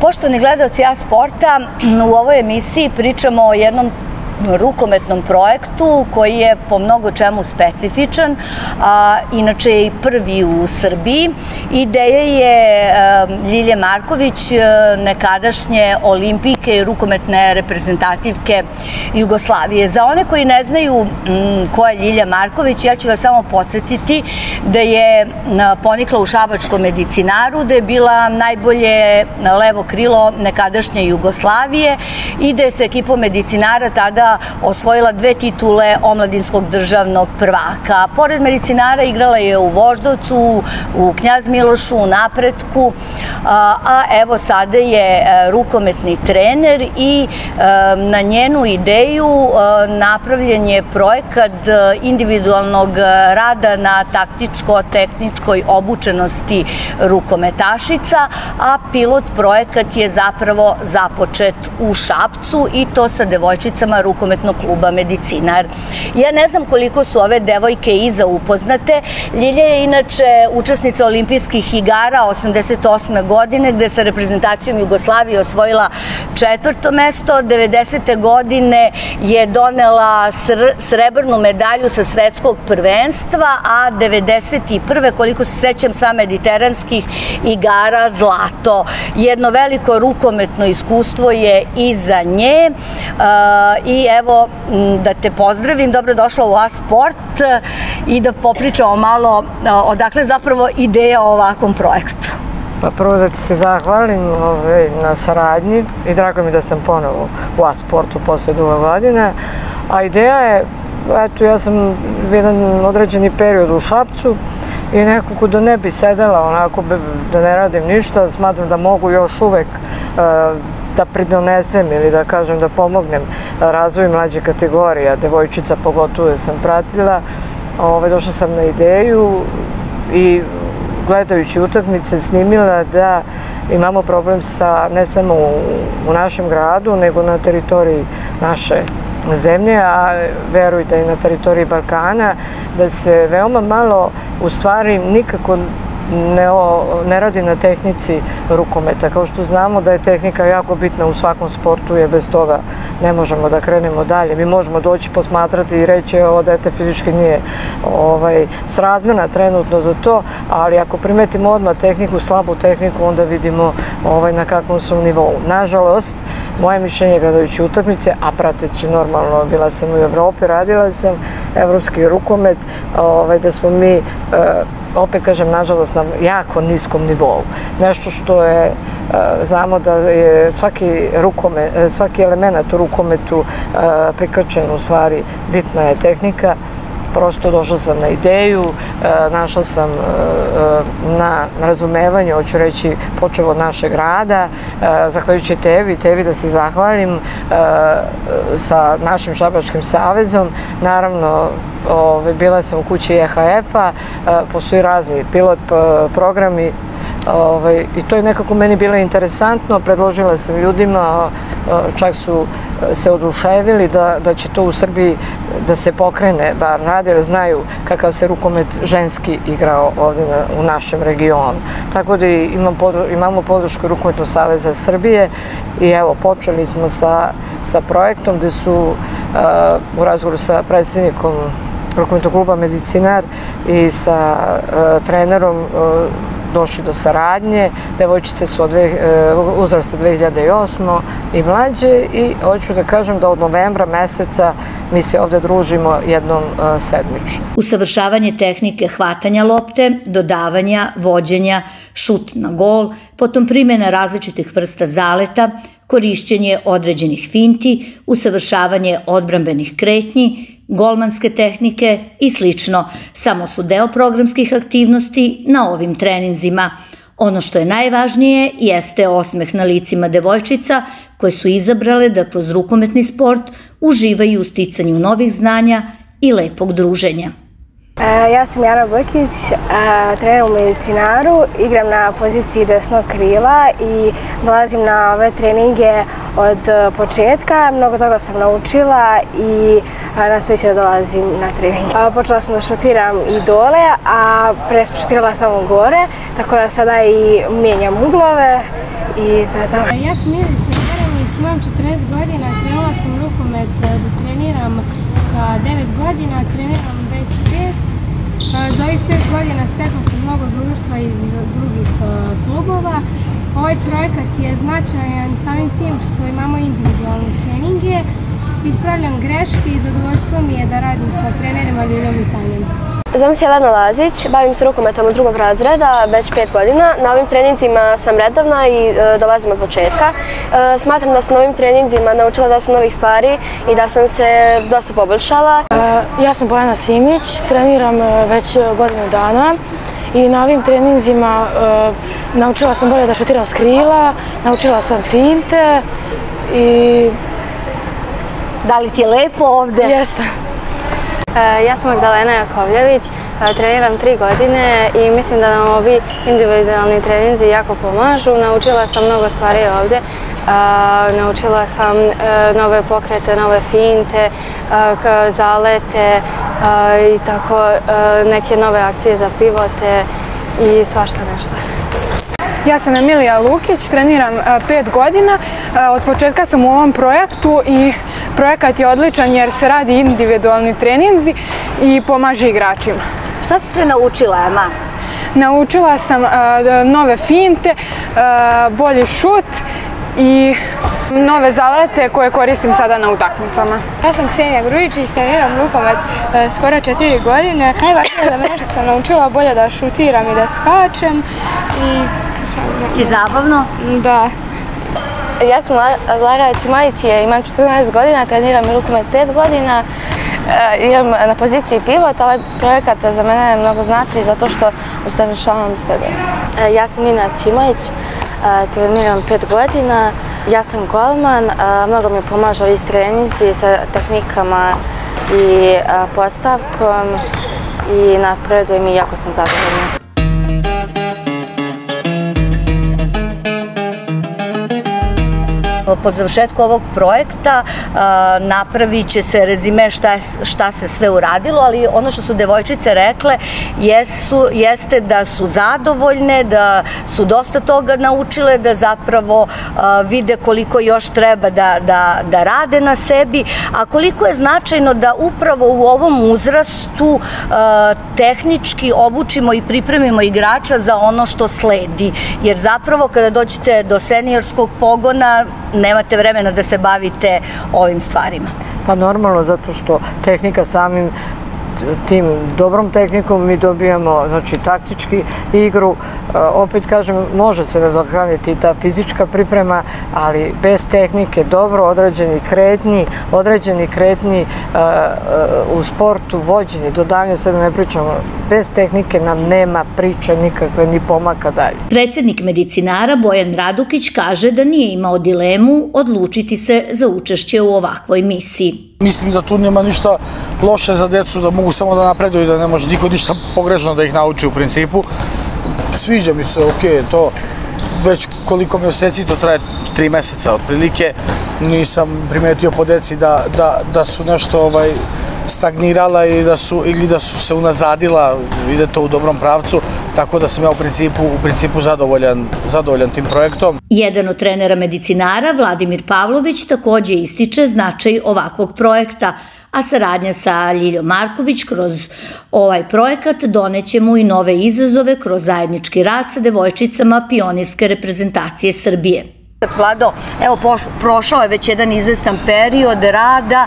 Poštovni gledalci A sporta, u ovoj emisiji pričamo o jednom rukometnom projektu koji je po mnogo čemu specifičan, a, inače je i prvi u Srbiji. Ideja je Ljilje Marković, a, nekadašnje olimpijke i rukometne reprezentativke Jugoslavije. Za one koji ne znaju ko je Ljilja Marković, ja ću vas samo podsjetiti da je ponikla u šabačkom medicinaru, da je bila najbolje levo krilo nekadašnje Jugoslavije i da je sa ekipom medicinara tada osvojila dve titule omladinskog državnog prvaka. Pored medicinara igrala je u Voždovcu, u Knjaz Milošu, u Napretku, a evo sada je e, rukometni trener i e, na njenu ideju e, napravljen je projekat individualnog rada na taktičko-tehničkoj obučenosti rukometašica, a pilot projekat je zapravo započet u Šapcu i to sa devojčicama rukometnog kluba Medicinar. Ja ne znam koliko su ove devojke iza upoznate. Ljilja je inače učesnica olimpijskih igara 88. godine gde sa reprezentacijom Jugoslavije osvojila četvrto mesto. 90. godine je donela srebrnu medalju sa svetskog prvenstva, a 91. koliko se sećam sa mediteranskih igara zlato. Jedno veliko rukometno iskustvo je iza nje i evo da te pozdravim, dobrodošla u A-Sport e, i da popričamo malo e, odakle zapravo ideja o ovakvom projektu. Pa prvo da ti se zahvalim ovaj, na saradnji i drago mi da sam ponovo u A-Sportu posle dugo godina. A ideja je, eto ja sam jedan određeni period u Šapcu i nekako da ne bi sedela onako da ne radim ništa, smatram da mogu još uvek uh, da pridonesem ili da kažem da pomognem razvoju mlađe kategorija, devojčica pogotovo sam pratila, Ove, ovaj, došla sam na ideju i gledajući utakmice snimila da imamo problem sa ne samo u, u našem gradu, nego na teritoriji naše zemlje, a veruj da i na teritoriji Balkana, da se veoma malo, u stvari, nikako ne, o, ne radi na tehnici rukometa. Kao što znamo da je tehnika jako bitna u svakom sportu, je bez toga ne možemo da krenemo dalje. Mi možemo doći posmatrati i reći ovo dete fizički nije ovaj, srazmena trenutno za to, ali ako primetimo odmah tehniku, slabu tehniku, onda vidimo ovaj, na kakvom su nivou. Nažalost, moje mišljenje gledajući utakmice, a prateći normalno, bila sam u Evropi, radila sam evropski rukomet, ovaj, da smo mi opet kažem, nažalost, na jako niskom nivou. Nešto što je, e, znamo da je svaki, rukome, e, svaki element u rukometu prikrčen, u stvari, bitna je tehnika, prosto došla sam na ideju, našla sam na razumevanju, hoću reći, počeo od našeg rada, zahvaljujući tebi, tebi da se zahvalim sa našim Šabačkim savezom, naravno Ove, bila sam u kući EHF-a, postoji razni pilot programi Ovaj, I to je nekako meni bilo interesantno, predložila sam ljudima, čak su se oduševili da, da će to u Srbiji da se pokrene, bar radi, jer znaju kakav se rukomet ženski igrao ovde na, u našem regionu. Tako da imamo podršku Rukometnog saveza Srbije i evo, počeli smo sa, sa projektom gde su uh, u razgovoru sa predsjednikom rukometnog kluba Medicinar i sa uh, trenerom došli do saradnje. Devojčice su od dve, uh, uzrasta 2008. i mlađe i hoću da kažem da od novembra meseca mi se ovde družimo jednom uh, sedmično. Usavršavanje tehnike hvatanja lopte, dodavanja, vođenja, šut na gol, potom primjena različitih vrsta zaleta, korišćenje određenih finti, usavršavanje odbrambenih kretnji, golmanske tehnike i slično, samo su deo programskih aktivnosti na ovim treninzima. Ono što je najvažnije jeste osmeh na licima devojčica koje su izabrale da kroz rukometni sport uživaju u sticanju novih znanja i lepog druženja. E, ja sam Jana Bojkić, trener u medicinaru, igram na poziciji desnog krila i dolazim na ove treninge od početka. Mnogo toga sam naučila i nastavit ću da dolazim na treninge. Počela sam da šutiram i dole, a pre sam šutirala samo gore, tako da sada i mijenjam uglove i to je to. Ja sam Milica Jeremić, imam 40 godina, krenula sam rukomet da treniram sa 9 godina, treniram već 5. Za ovih 5 godina stekla sam mnogo društva iz drugih klubova. Ovaj projekat je značajan samim tim što imamo individualne treninge, ispravljam greške i zadovoljstvo mi je da radim sa trenerima Ljiljom i. Zovem se Jelena Lazić, bavim se rukometom od drugog razreda, već pet godina. Na ovim treninzima sam redovna i e, dolazim od početka. E, smatram da sam na ovim treninzima naučila dosta novih stvari i da sam se dosta poboljšala. E, ja sam Bojana Simić, treniram već godinu dana i na ovim treninzima naučila sam bolje da šutiram s krila, naučila sam finte i... Da li ti je lepo ovde? Jeste. E, ja sam Magdalena Jakovljević, e, treniram tri godine i mislim da nam ovi individualni treninzi jako pomažu. Naučila sam mnogo stvari ovdje. E, naučila sam nove pokrete, nove finte, zalete i tako neke nove akcije za pivote i svašta nešto. Ja sam Emilija Lukić, treniram 5 godina. Od početka sam u ovom projektu i projekat je odličan jer se radi individualni treninzi i pomaže igračima. Šta si sve naučila, Ema? Naučila sam nove finte, bolji šut i nove zalete koje koristim sada na utakmicama. Ja sam Ksenija Grujičić, treniram rukomet skoro četiri godine. Najvažnije za mene što sam naučila bolje da šutiram i da skačem i Ti zabavno? Da. Ja sam Lara Cimojić, imam 14 godina, treniram rukomet 5 godina. Imam na poziciji pilota, ovaj projekat za mene mnogo znači zato što usavršavam sebe. Ja sam Nina Cimojić, treniram 5 godina. Ja sam golman, mnogo mi pomažu ovih trenizi sa tehnikama i postavkom i napredujem i jako sam zadovoljna. Po završetku ovog projekta napravit će se rezime šta, šta se sve uradilo, ali ono što su devojčice rekle jesu, jeste da su zadovoljne, da su dosta toga naučile, da zapravo vide koliko još treba da, da, da rade na sebi, a koliko je značajno da upravo u ovom uzrastu tehnički obučimo i pripremimo igrača za ono što sledi. Jer zapravo kada dođete do seniorskog pogona, nemate vremena da se bavite ovim stvarima? Pa normalno, zato što tehnika samim tim dobrom tehnikom mi dobijamo znači, taktički igru. E, opet kažem, može se nadokraniti ta fizička priprema, ali bez tehnike dobro određeni kretni, određeni kretni e, e, u sportu, vođenje, dodavanje, sad ne pričamo, bez tehnike nam nema priče nikakve ni pomaka dalje. Predsednik medicinara Bojan Radukić kaže da nije imao dilemu odlučiti se za učešće u ovakvoj misiji. Mislim da tu nema ništa loše za decu, da mogu samo da napreduju da ne može niko ništa pogrešno da ih nauči u principu. Sviđa mi se, ok, to već koliko mjeseci, to traje tri meseca otprilike, nisam primetio po deci da, da, da su nešto ovaj, stagnirala i da su, ili da su se unazadila, ide to u dobrom pravcu, tako da sam ja u principu, u principu zadovoljan, zadovoljan tim projektom. Jedan od trenera medicinara, Vladimir Pavlović, takođe ističe značaj ovakvog projekta, a saradnja sa Ljiljom Marković kroz ovaj projekat doneće mu i nove izazove kroz zajednički rad sa devojčicama pionirske reprezentacije Srbije. Vlado, evo prošao je već jedan izvestan period rada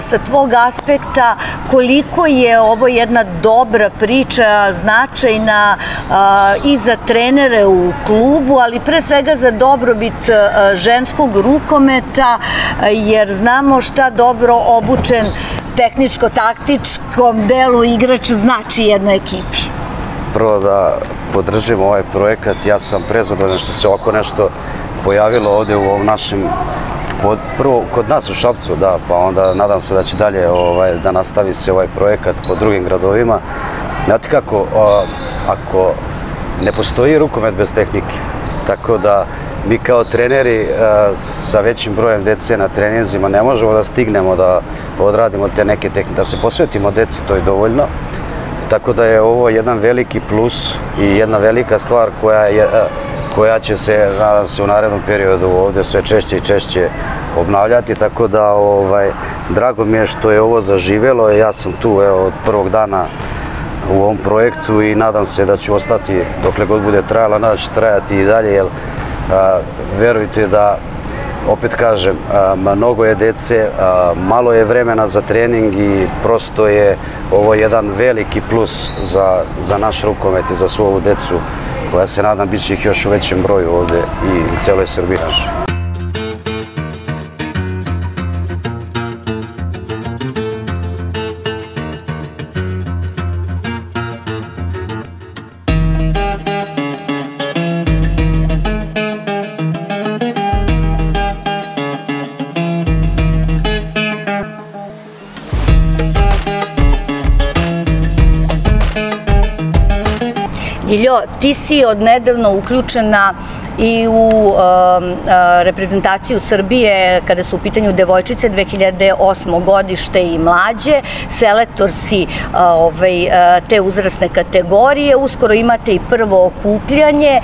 sa tvog aspekta koliko je ovo jedna dobra priča, značajna i za trenere u klubu, ali pre svega za dobrobit ženskog rukometa, jer znamo šta dobro obučen tehničko-taktičkom delu igrač znači jednoj ekipi. Prvo da podržim ovaj projekat, ja sam prezadovoljan što se oko nešto pojavilo ovde u ovom našem Pod, prvo kod nas u Šapcu, da, pa onda nadam se da će dalje ovaj, da nastavi se ovaj projekat po drugim gradovima. Znate kako, a, ako ne postoji rukomet bez tehnike, tako da mi kao treneri a, sa većim brojem dece na treninzima ne možemo da stignemo da odradimo te neke tehnike, da se posvetimo deci, to je dovoljno. Tako da je ovo jedan veliki plus i jedna velika stvar koja je koja će se, nadam se, u narednom periodu ovde sve češće i češće obnavljati, tako da ovaj, drago mi je što je ovo zaživelo, ja sam tu evo, od prvog dana u ovom projektu i nadam se da ću ostati dokle god bude trajala, nadam će trajati i dalje, jer a, verujte da opet kažem, mnogo je dece, malo je vremena za trening i prosto je ovo jedan veliki plus za, za naš rukomet i za svu ovu decu koja se nadam bit će ih još u većem broju ovde i u celoj Srbiji našoj. Ti si odnedavno uključena i u um, uh, reprezentaciju Srbije kada su u pitanju devojčice 2008. godište i mlađe. Selektor si uh, ovaj, uh, te uzrasne kategorije. Uskoro imate i prvo okupljanje.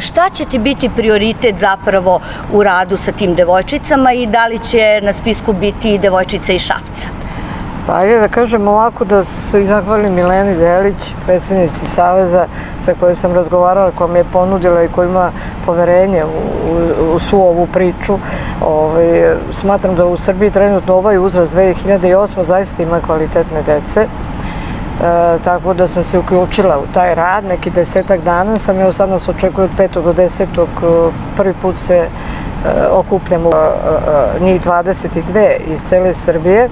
Šta će ti biti prioritet zapravo u radu sa tim devojčicama i da li će na spisku biti i devojčice iz Šavca? Pa ajde da kažem ovako da se zahvalim Mileni Delić, predsjednici Saveza sa kojoj sam razgovarala, koja mi je ponudila i koja ima poverenje u, u, u svu ovu priču. Ovaj, smatram da u Srbiji trenutno ovaj uzrast 2008 zaista ima kvalitetne dece. E, tako da sam se uključila u taj rad, neki desetak dana sam, evo sad nas očekuje od 5. do 10. prvi put se e, okupljamo e, e, njih 22 iz cele Srbije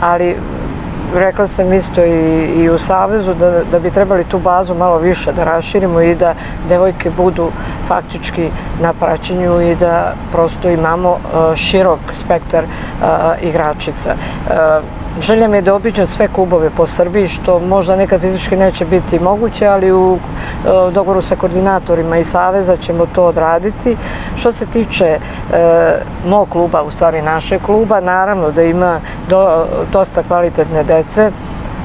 ali rekla sam isto i, i u Savezu da, da bi trebali tu bazu malo više da raširimo i da devojke budu faktički na praćenju i da prosto imamo uh, širok spektar uh, igračica. Uh, Želja mi je da obiđem sve klubove po Srbiji, što možda nekad fizički neće biti moguće, ali u dogovoru sa koordinatorima i Saveza ćemo to odraditi. Što se tiče e, mog kluba, u stvari naše kluba, naravno da ima do, dosta kvalitetne dece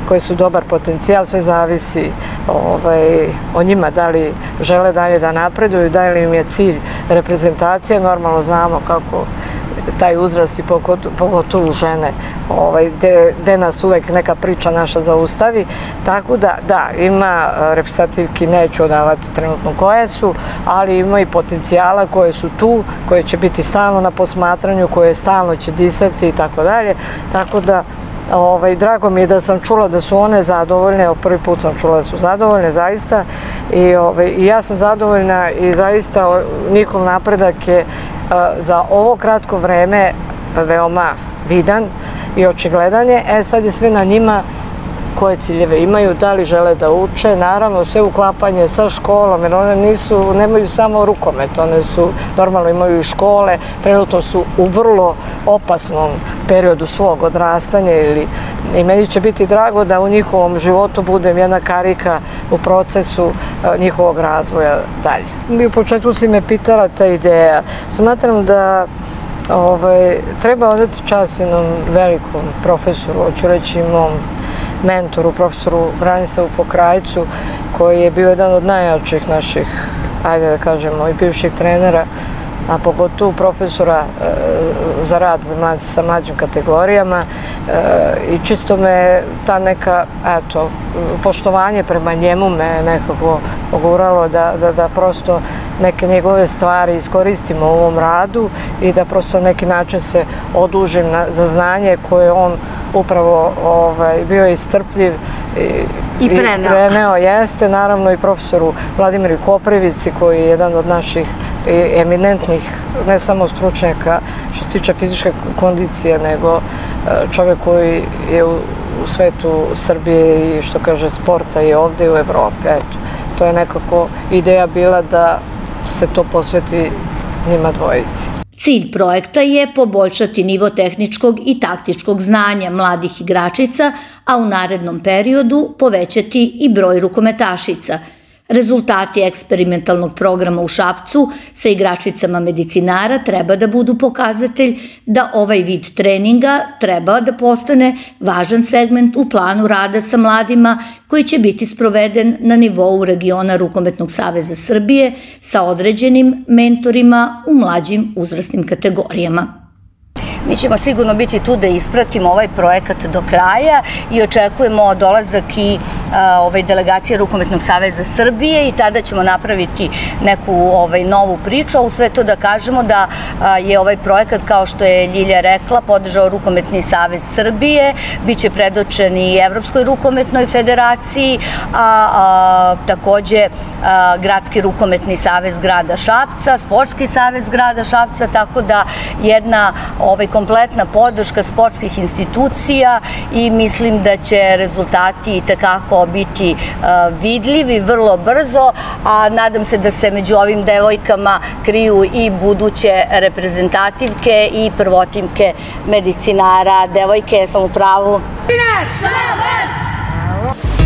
koje su dobar potencijal, sve zavisi ovaj, o njima, da li žele dalje da napreduju, da li im je cilj reprezentacija, normalno znamo kako taj uzrast i pogotovo žene, ovaj, gde nas uvek neka priča naša zaustavi. Tako da, da, ima e, reprezentativki, neću odavati trenutno koje su, ali ima i potencijala koje su tu, koje će biti stalno na posmatranju, koje stalno će disati i tako dalje. Tako da, Ovaj, drago mi je da sam čula da su one zadovoljne, o prvi put sam čula da su zadovoljne, zaista. I, ovaj, i ja sam zadovoljna i zaista njihov napredak je za ovo kratko vreme veoma vidan i očigledan je. E sad je sve na njima koje ciljeve imaju, da li žele da uče, naravno sve uklapanje sa školom, jer one nisu, nemaju samo rukomet, one su, normalno imaju i škole, trenutno su u vrlo opasnom periodu svog odrastanja ili i meni će biti drago da u njihovom životu budem jedna karika u procesu njihovog razvoja dalje. Mi u početku si me pitala ta ideja. Smatram da ovaj, treba odati čast jednom velikom profesoru, hoću reći mom mentoru, profesoru Branislavu Pokrajcu, koji je bio jedan od najjačih naših, ajde da kažemo, i bivših trenera, a pogotovo profesora e, za rad za sa mlađim kategorijama e, i čisto me ta neka, eto, poštovanje prema njemu me nekako poguralo da, da, da prosto neke njegove stvari iskoristimo u ovom radu i da prosto na neki način se odužim na, za znanje koje on upravo ovaj, bio istrpljiv i, I preneo. I preneo jeste, naravno i profesoru Vladimiru Koprivici koji je jedan od naših eminentnih, ne samo stručnjaka što se tiče fizičke kondicije, nego e, čovjek koji je u, u svetu Srbije i što kaže sporta i ovde i u Evropi. Eto, to je nekako ideja bila da se to posveti njima dvojici. Cilj projekta je poboljšati nivo tehničkog i taktičkog znanja mladih igračica, a u narednom periodu povećati i broj rukometašica – Rezultati eksperimentalnog programa u Šapcu sa igračicama medicinara treba da budu pokazatelj da ovaj vid treninga treba da postane važan segment u planu rada sa mladima koji će biti sproveden na nivou regiona Rukometnog saveza Srbije sa određenim mentorima u mlađim uzrasnim kategorijama. Mi ćemo sigurno biti tu da ispratimo ovaj projekat do kraja i očekujemo dolazak i ovaj, delegacije Rukometnog saveza Srbije i tada ćemo napraviti neku ovaj, novu priču, a u sve to da kažemo da je ovaj projekat, kao što je Ljilja rekla, podržao Rukometni savez Srbije, bit će predočen i Evropskoj rukometnoj federaciji, a, takođe Gradski rukometni savez grada Šapca, Sportski savez grada Šapca, tako da jedna ovaj, kompletna podrška sportskih institucija i mislim da će rezultati tekako biti e, vidljivi vrlo brzo, a nadam se da se među ovim devojkama kriju i buduće reprezentativke i prvotimke medicinara. Devojke, sam u pravu. Šabac!